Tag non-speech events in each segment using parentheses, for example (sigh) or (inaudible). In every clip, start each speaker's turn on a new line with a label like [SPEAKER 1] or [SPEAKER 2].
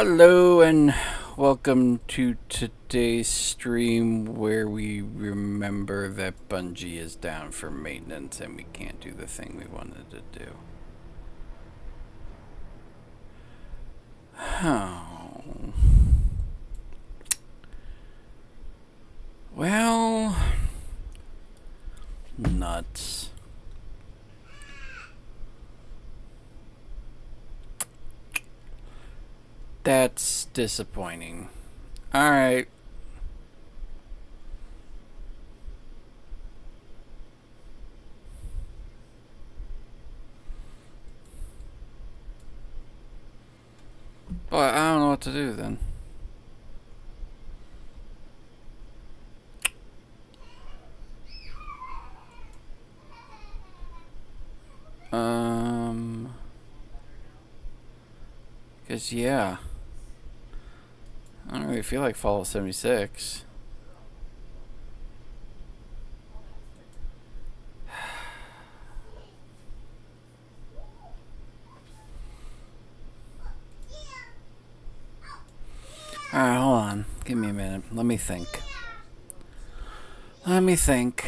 [SPEAKER 1] Hello and welcome to today's stream where we remember that Bungie is down for maintenance and we can't do the thing we wanted to do. Oh. Well, nuts. That's disappointing. Alright. Well, I don't know what to do then. Um... Cause yeah. I don't really feel like Fallout 76. (sighs) Alright, hold on. Give me a minute. Let me think. Let me think.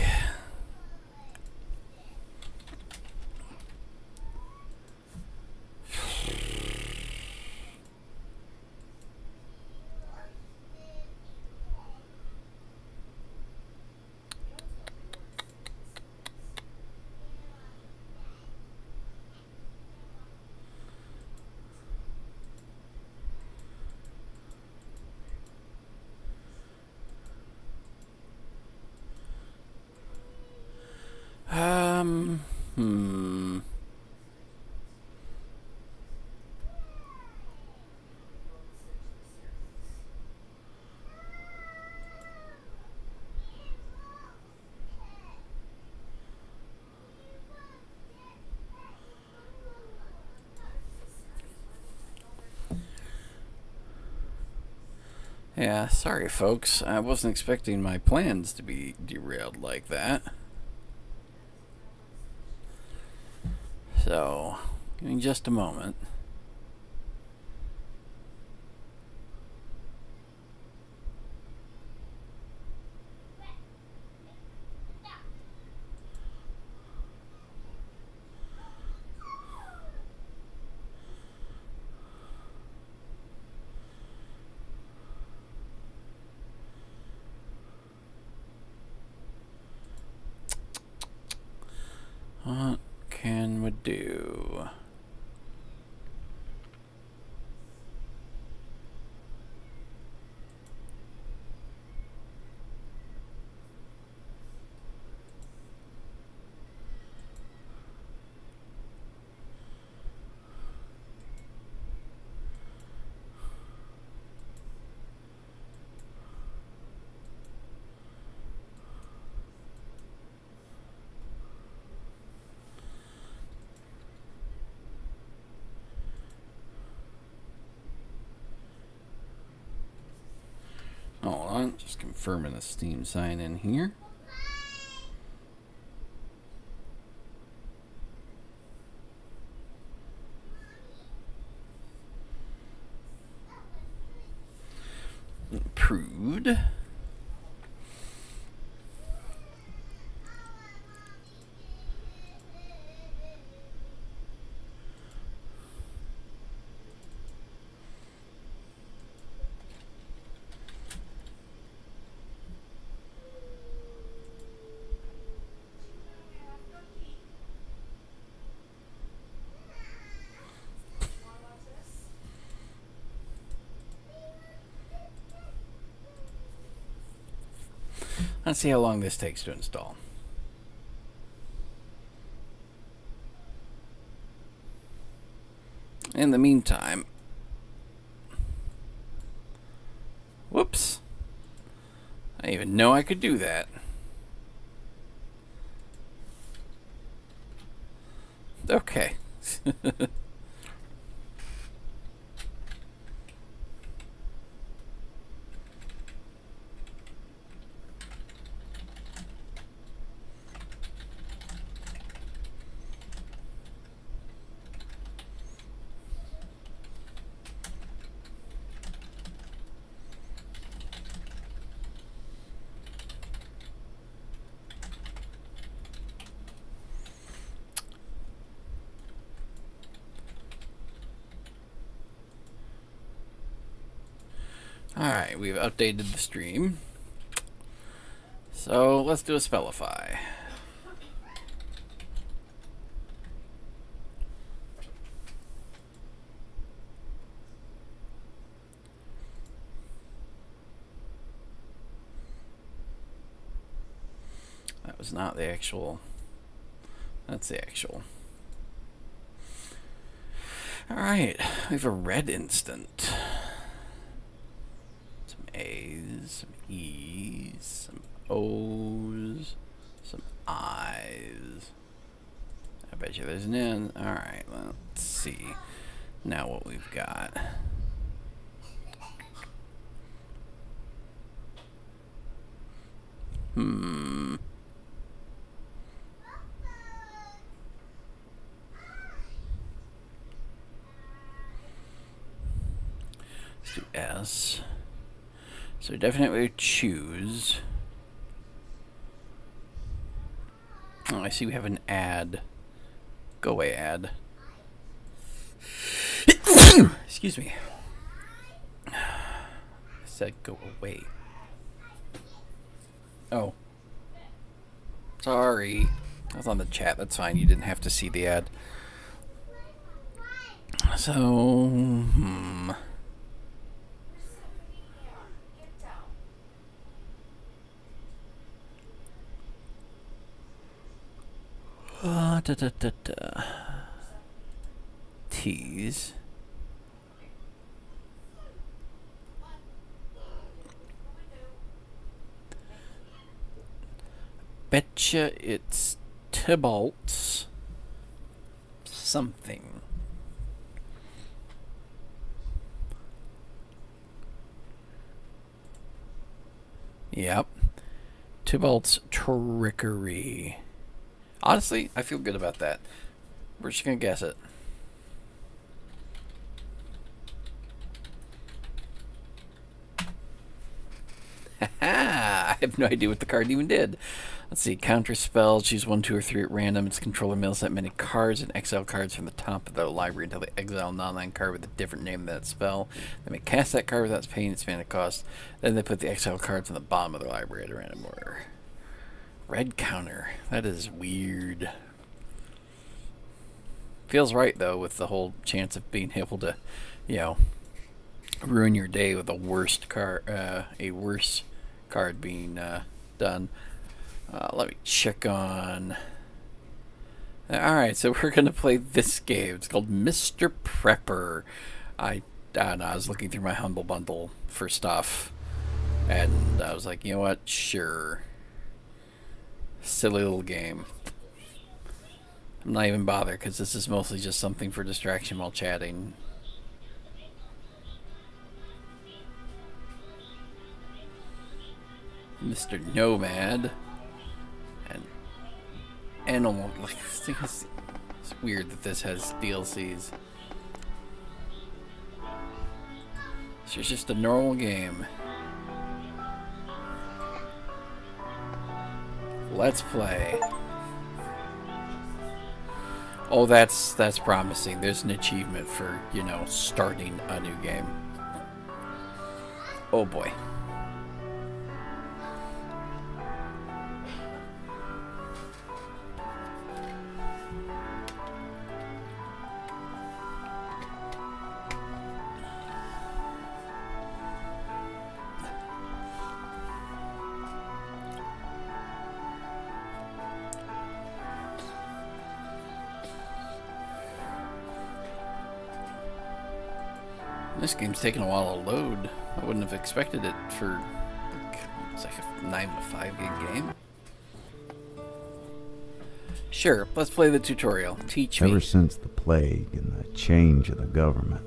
[SPEAKER 1] Um, hmm. Yeah, sorry folks. I wasn't expecting my plans to be derailed like that. So, me just a moment. What can we do? Hold on, just confirming the Steam sign in here. Let's see how long this takes to install. In the meantime, whoops, I even know I could do that. Okay. (laughs) Alright, we've updated the stream. So let's do a spellify. That was not the actual. That's the actual. Alright, we have a red instant. A's, some E's, some O's, some I's. I bet you there's an N. Alright, let's see. Now what we've got. Hmm. Let's do S. So definitely choose. Oh, I see we have an ad. Go away, ad. (coughs) Excuse me. I said go away. Oh. Sorry. I was on the chat. That's fine. You didn't have to see the ad. So, hmm. Uh, Tease. Betcha it's Tibalt's something. Yep. Tibalt's trickery. Honestly, I feel good about that. We're just going to guess it. (laughs) I have no idea what the card even did. Let's see, counter spell, choose one, two, or three at random. Its controller may set many cards and exile cards from the top of the library until they exile a non-land card with a different name than that spell. They may cast that card without paying its mana cost. Then they put the exile cards on the bottom of the library at a random order. Red counter. That is weird. Feels right though with the whole chance of being able to, you know, ruin your day with a worst card, uh, a worse card being uh, done. Uh, let me check on. Alright, so (laughs) we're going to play this game. It's called Mr. Prepper. I, I don't know, I was looking through my Humble Bundle for stuff. And I was like, you know what? Sure. Silly little game. I'm not even bothered because this is mostly just something for distraction while chatting. Mr. Nomad and Animal. Like, it's, (laughs) it's weird that this has DLCs. It's just a normal game. Let's play. Oh, that's that's promising. There's an achievement for, you know, starting a new game. Oh boy. This game's taking a while to load. I wouldn't have expected it for like, it's like a nine to five gig game. Sure, let's play the tutorial. Teach me.
[SPEAKER 2] Ever since the plague and the change of the government,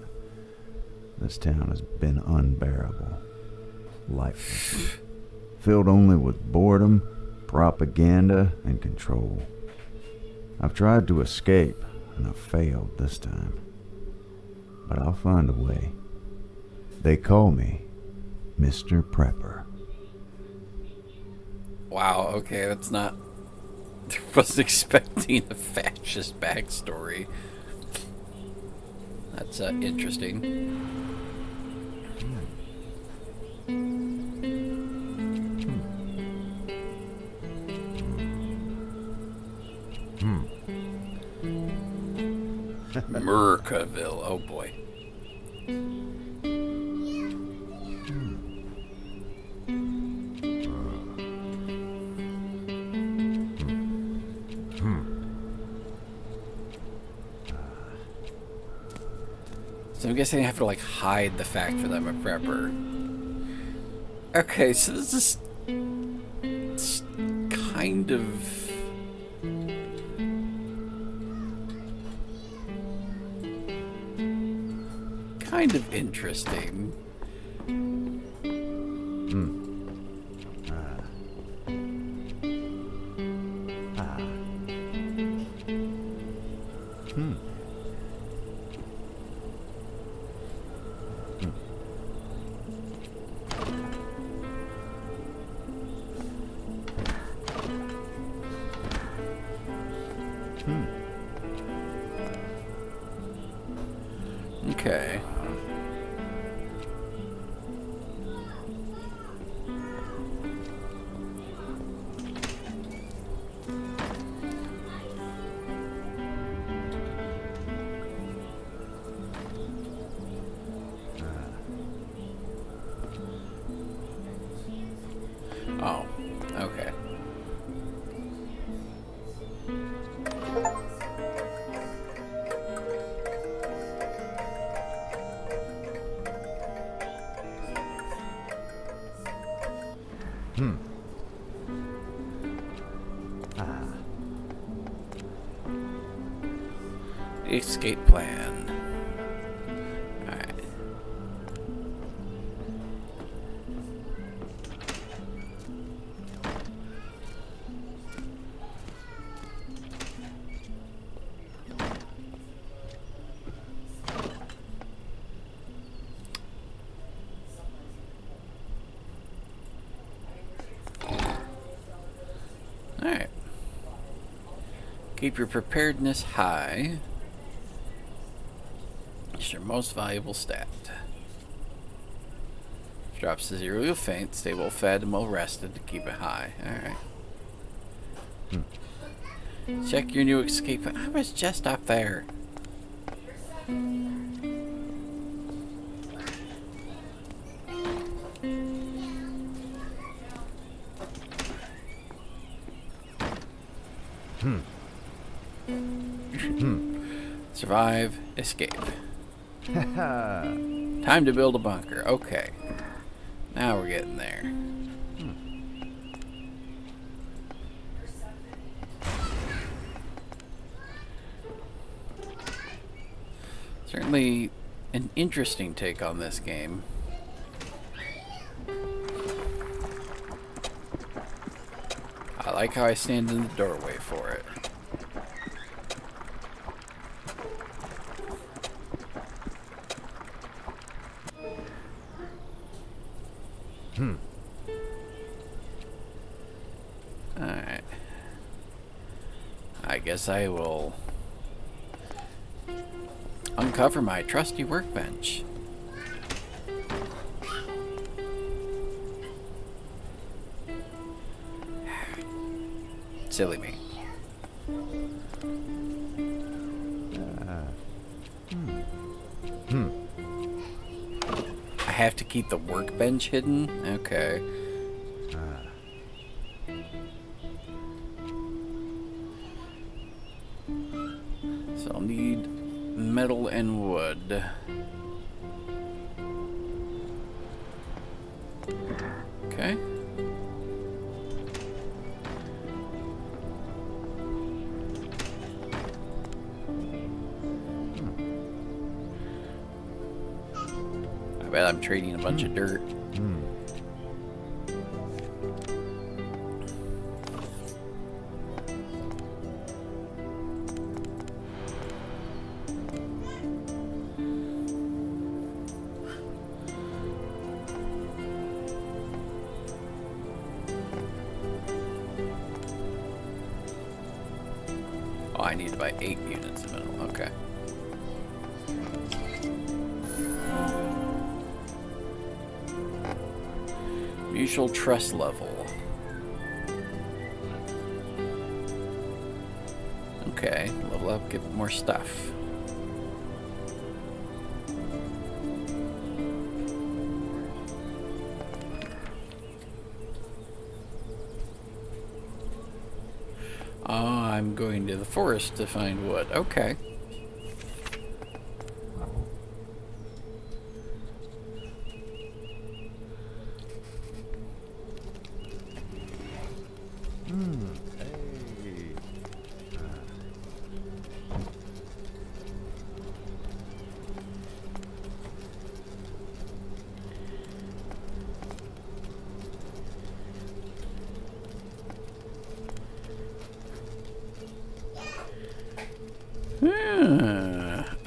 [SPEAKER 2] this town has been unbearable. Lifeless. (sighs) Filled only with boredom, propaganda, and control. I've tried to escape, and I've failed this time. But I'll find a way. They call me Mr. Prepper.
[SPEAKER 1] Wow, okay, that's not. I wasn't (laughs) expecting a fascist backstory. That's uh, interesting. Hmm. Hmm. Hmm. Mercaville, oh boy. So I'm guessing I have to like hide the fact that I'm a prepper. Okay, so this is it's kind of kind of interesting. Hmm. Ah. Escape plan. Keep your preparedness high. It's your most valuable stat. Drops to zero, you'll faint. Stay well fed and well rested to keep it high. Alright. Hmm. Check your new escape. I was just up there. Time to build a bunker. Okay. Now we're getting there. Certainly an interesting take on this game. I like how I stand in the doorway for it. Guess I will uncover my trusty workbench. Silly me.
[SPEAKER 2] Hmm.
[SPEAKER 1] I have to keep the workbench hidden? Okay. I bet I'm trading a bunch of dirt.
[SPEAKER 2] Hmm.
[SPEAKER 1] Trust level. Okay, level up, get more stuff. Oh, I'm going to the forest to find wood. Okay.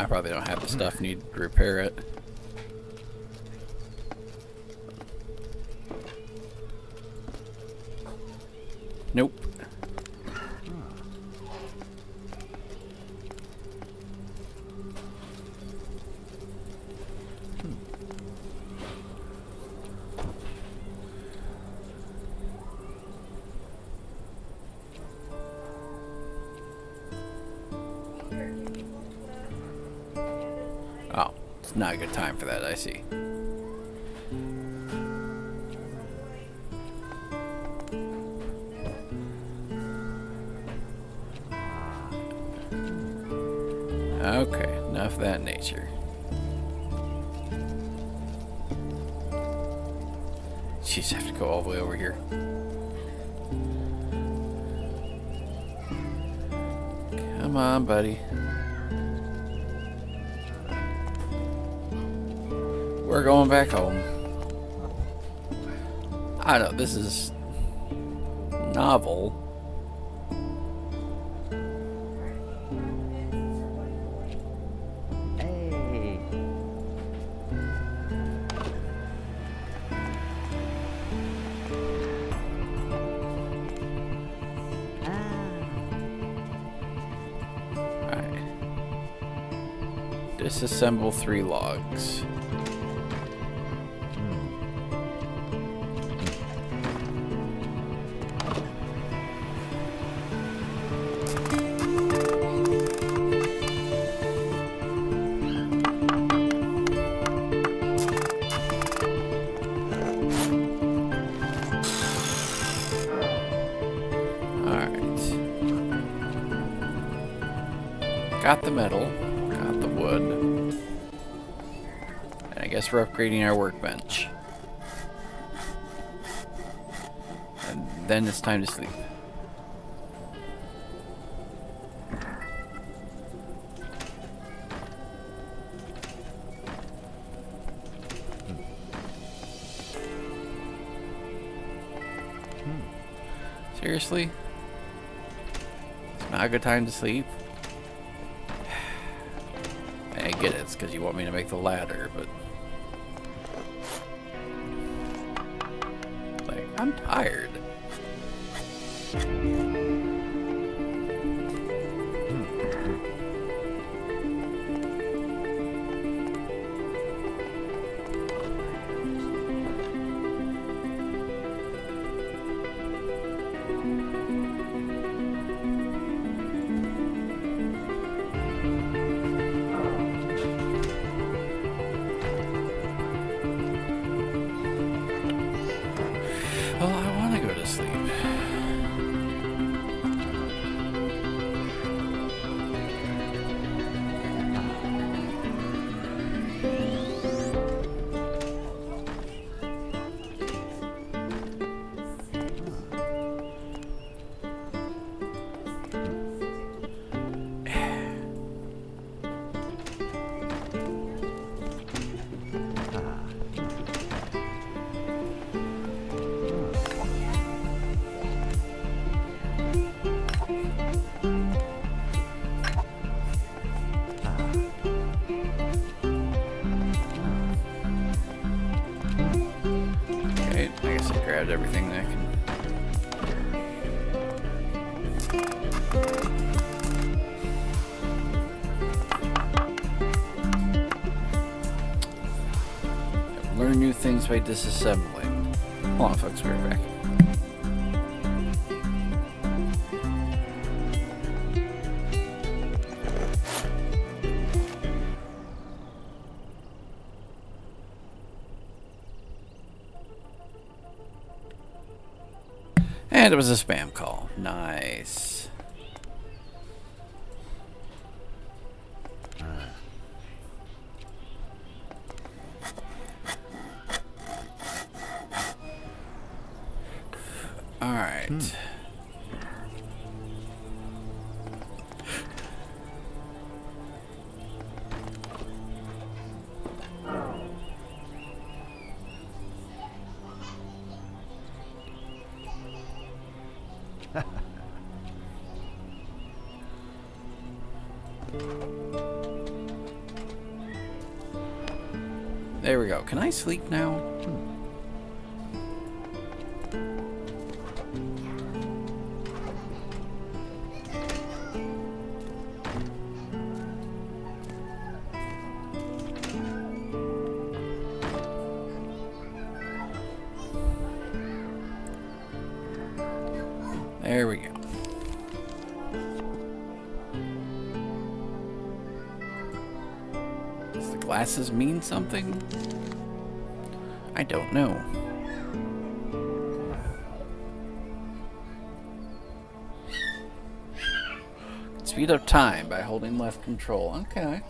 [SPEAKER 1] I probably don't have the stuff need to repair it. Back home. I know, this is novel.
[SPEAKER 2] Hey. Ah.
[SPEAKER 1] Alright. Disassemble three logs. I upgrading our workbench. And then it's time to sleep. Hmm. Seriously? It's not a good time to sleep? (sighs) I get it, it's because you want me to make the ladder, I'm tired. Learn new things by disassembling. Hold on, folks. We're back. And it was a spam call. Can I sleep now? There we go. Does the glasses mean something? I don't know. Speed up time by holding left control. Okay.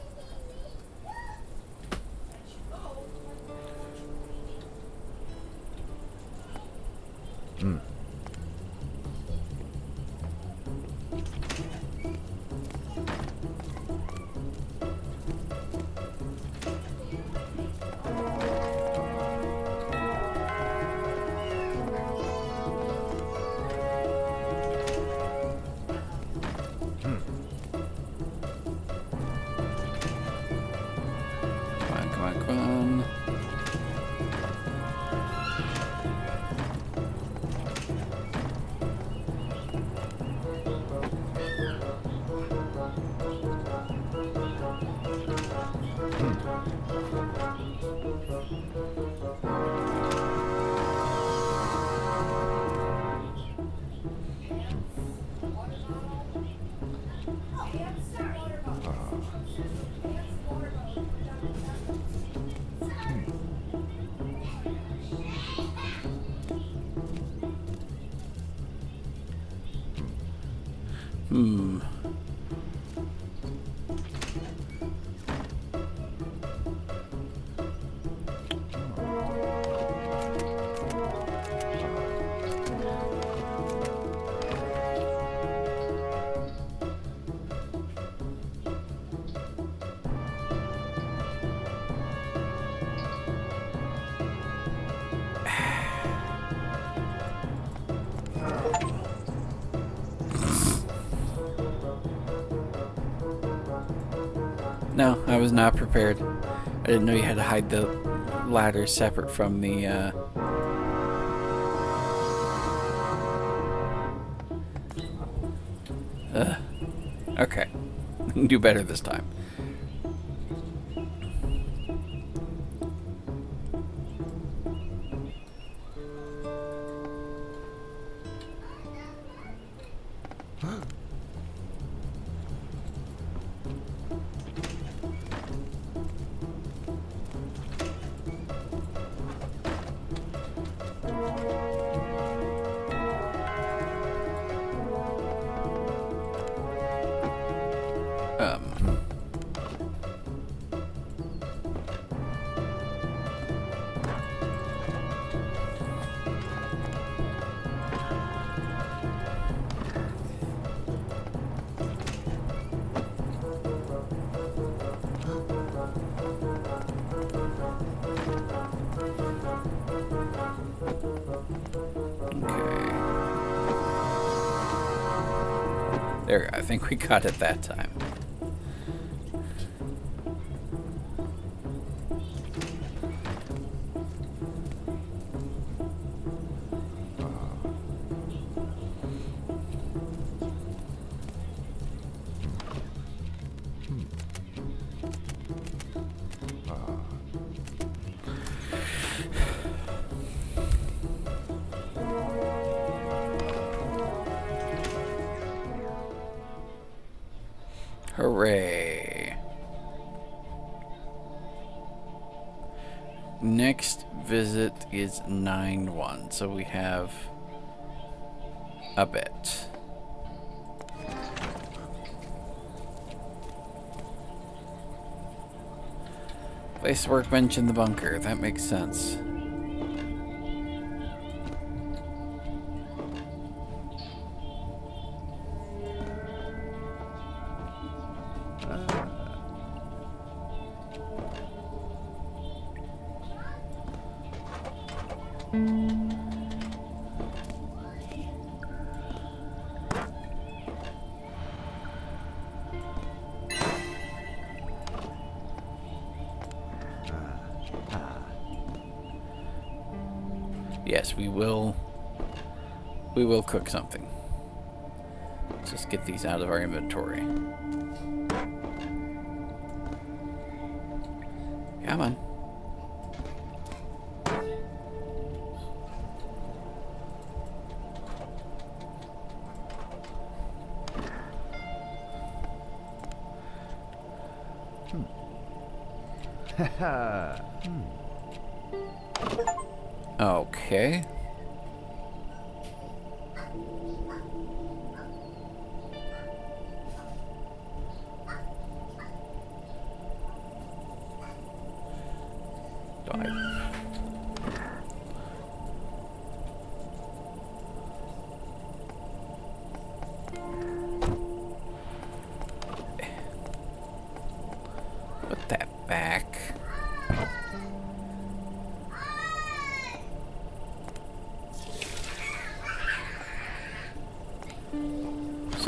[SPEAKER 1] I was not prepared. I didn't know you had to hide the ladder separate from the, uh... Ugh. Okay. (laughs) Do better this time. Think we got it that time. Next visit is 9-1, so we have a bit. Place workbench in the bunker, that makes sense. Something. Let's just get these out of our inventory.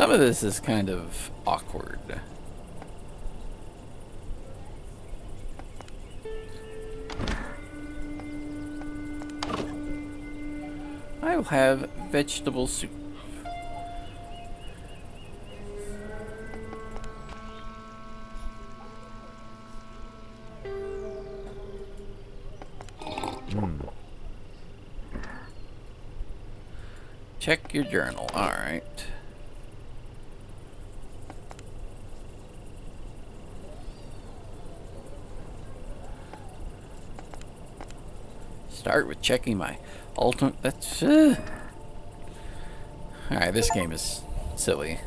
[SPEAKER 1] Some of this is kind of awkward. I will have vegetable soup. Hmm. Check your journal. All right. Start with checking my ultimate. That's. Uh. All right, this game is silly.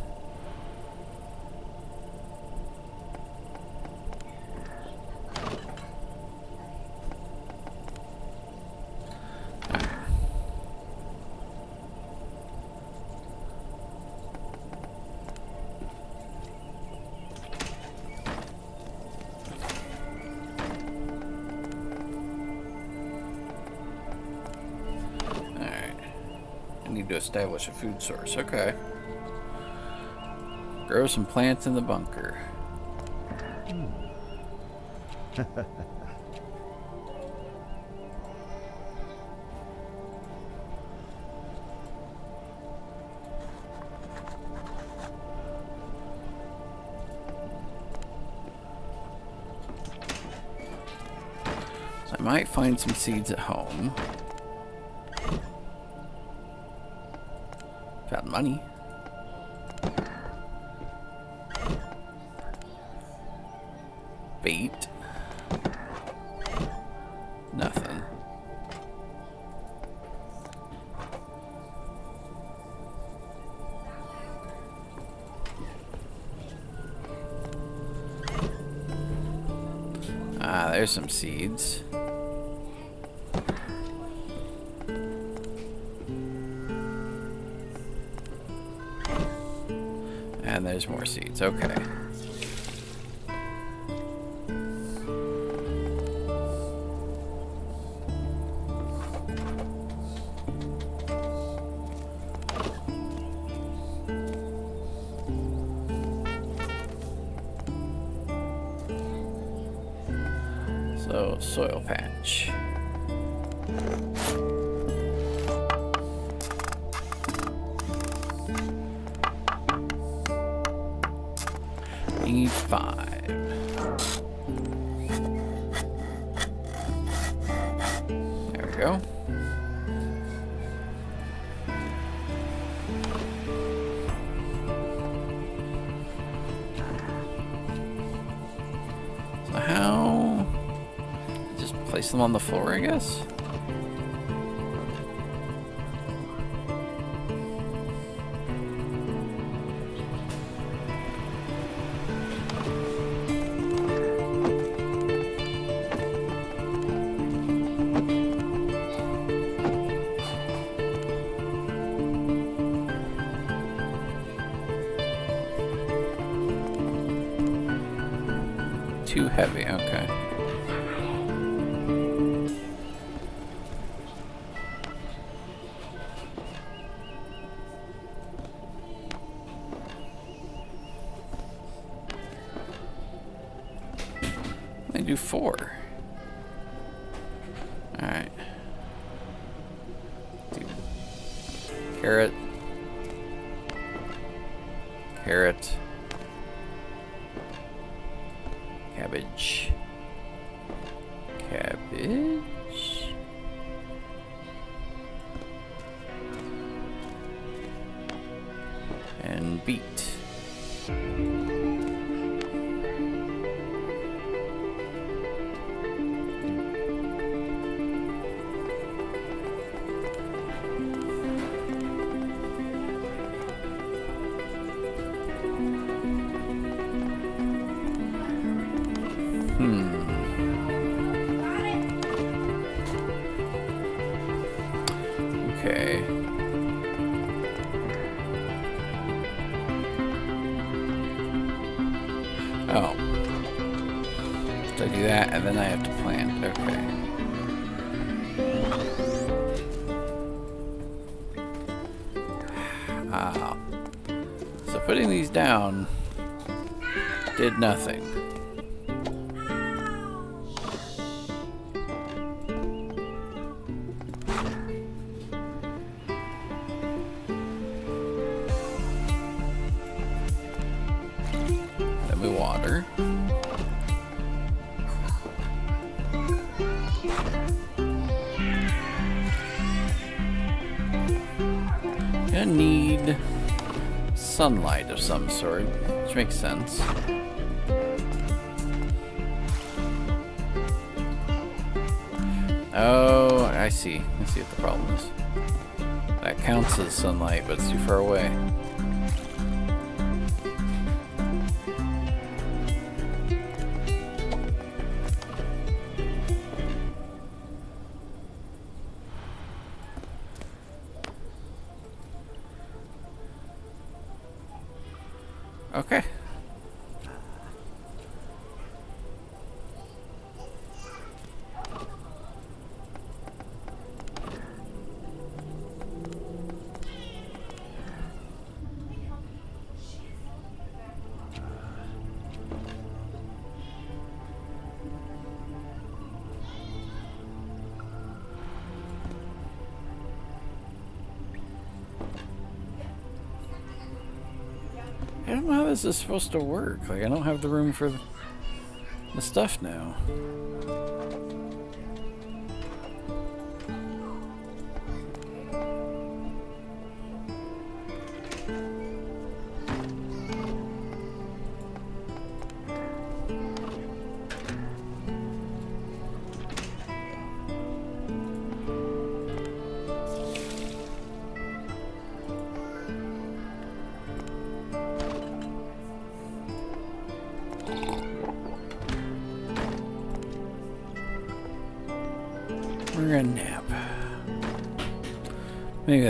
[SPEAKER 1] To establish a food source. Okay. Grow some plants in the bunker. Hmm. So (laughs) I might find some seeds at home. Found. Bait. Nothing. Ah, there's some seeds. And there's more seeds. Okay. Them on the floor, I guess? Too heavy, okay. Four. Do that, and then I have to plant. Okay. Ah. So putting these down did nothing. Sunlight of some sort, which makes sense. Oh, I see. I see what the problem is. That counts as sunlight, but it's too far away. Don't know how this is supposed to work. Like, I don't have the room for the stuff now.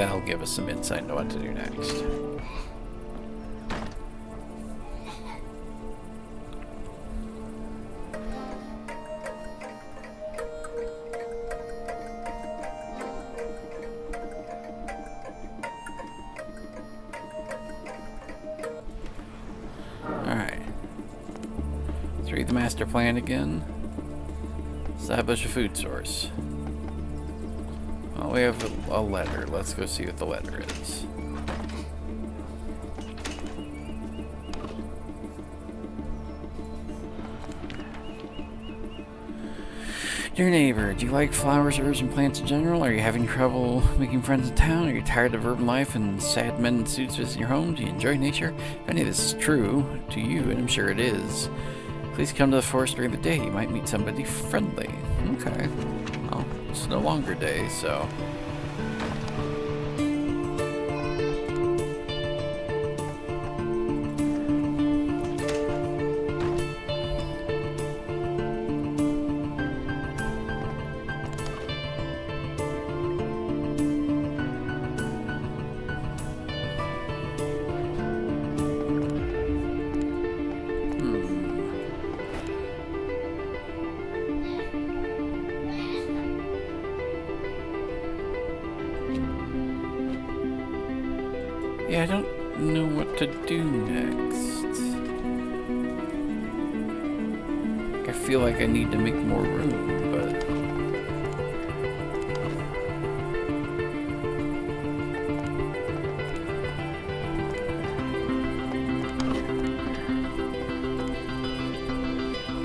[SPEAKER 1] That'll give us some insight into what to do next. Alright. Let's read the master plan again. Establish a food source. We have a, a letter. Let's go see what the letter is. Dear neighbor, do you like flowers, herbs, and plants in general? Are you having trouble making friends in town? Are you tired of urban life and sad men in suits visiting your home? Do you enjoy nature? If any of this is true to you, and I'm sure it is, Please come to the forest during the day. You might meet somebody friendly. Okay. It's no longer day, so...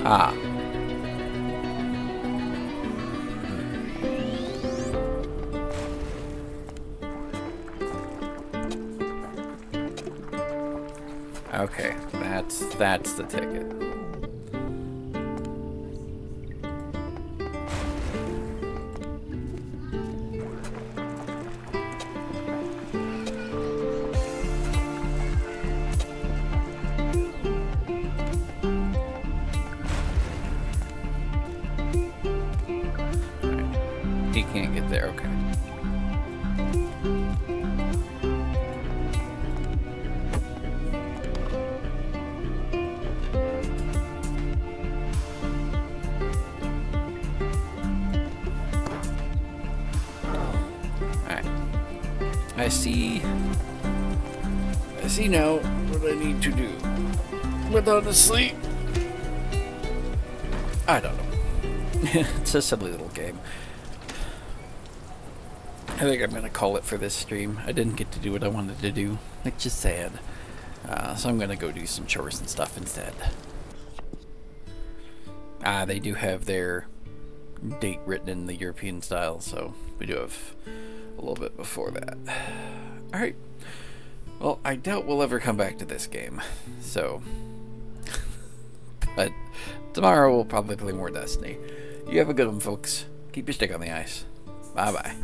[SPEAKER 1] Ah. Okay, that's that's the ticket. Honestly, I don't know. (laughs) it's a silly little game. I think I'm gonna call it for this stream. I didn't get to do what I wanted to do, which just sad. Uh, so I'm gonna go do some chores and stuff instead. Ah, they do have their date written in the European style, so we do have a little bit before that. (sighs) Alright. Well, I doubt we'll ever come back to this game, so. Tomorrow we'll probably play more Destiny. You have a good one, folks. Keep your stick on the ice. Bye bye.